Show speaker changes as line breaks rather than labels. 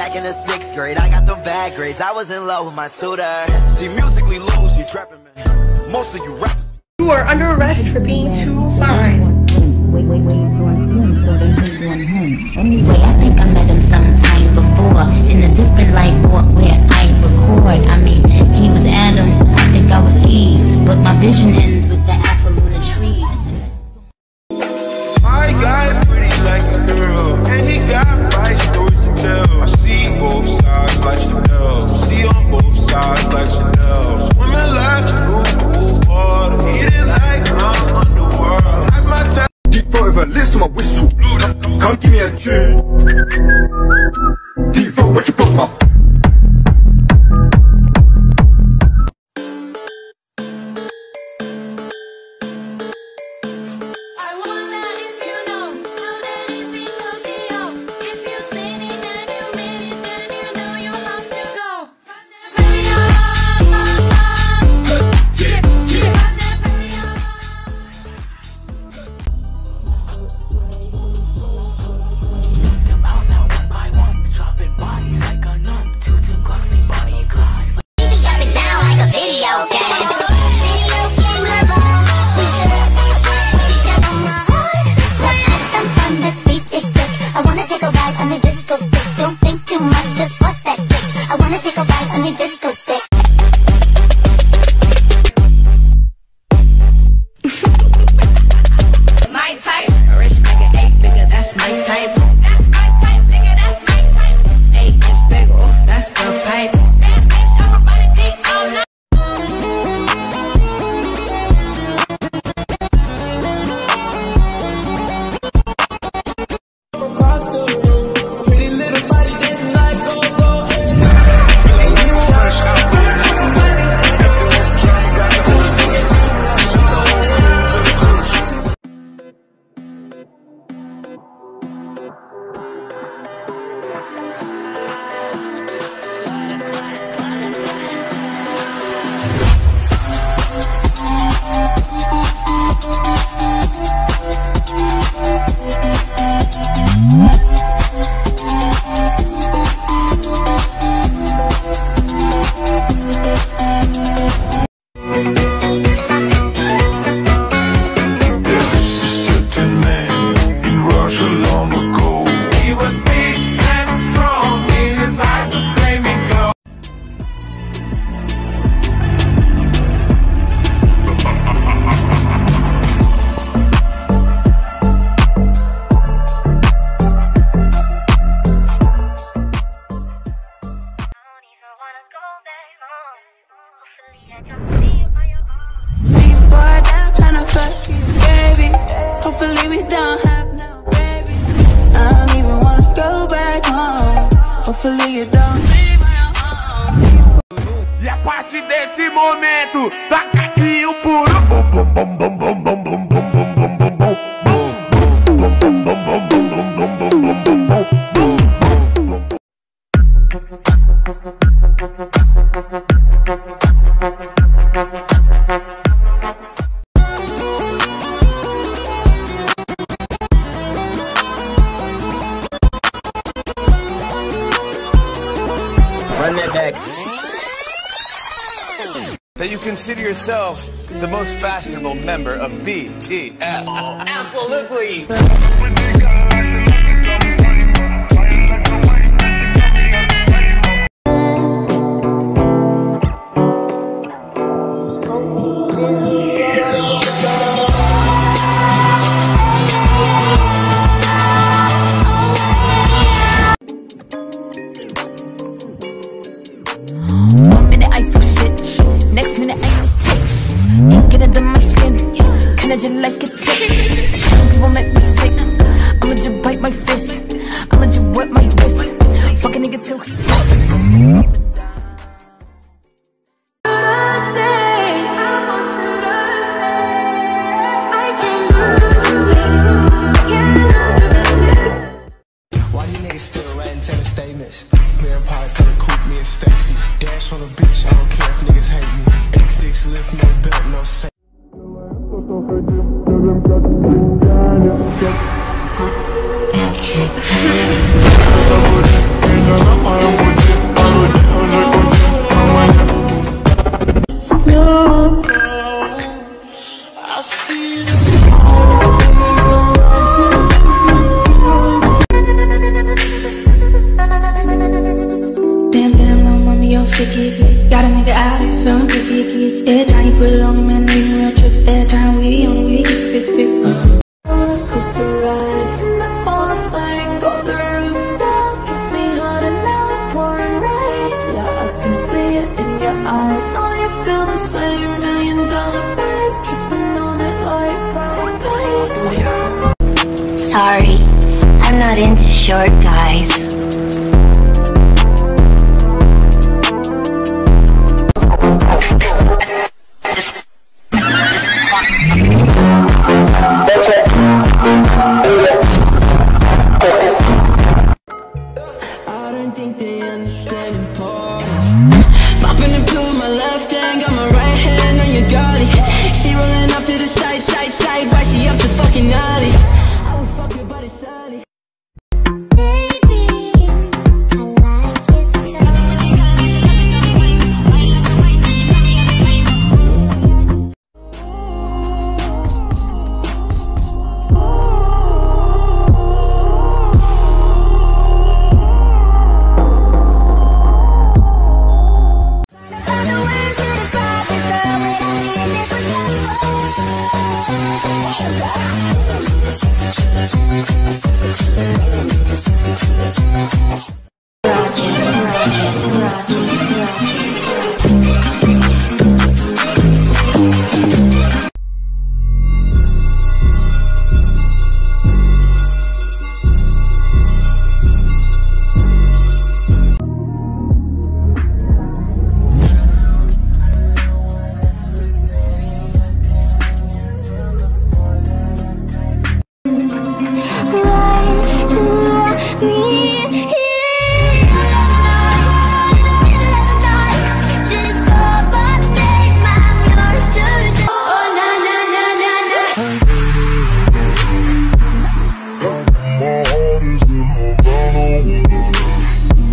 back in the sixth grade. I got them bad grades. I was in love with my tutor. See, musically lose, you trapping me. Most of you rappers.
You are under arrest for being too fine.
Wait, wait, wait,
for one, one, one, one, one,
one, one, one, one, one, one, one, one, Come give me a tune. Deep throat, what you put my
E a partir desse momento, tá aqui o puro. Bom, bom, bom, bom, bom, bom, bom, bom, bom, bom, bum.
Run that back.
That you consider yourself the most fashionable member of BTS.
Oh, absolutely. shit!
Not into short guys.
I don't Roger, Roger, Roger.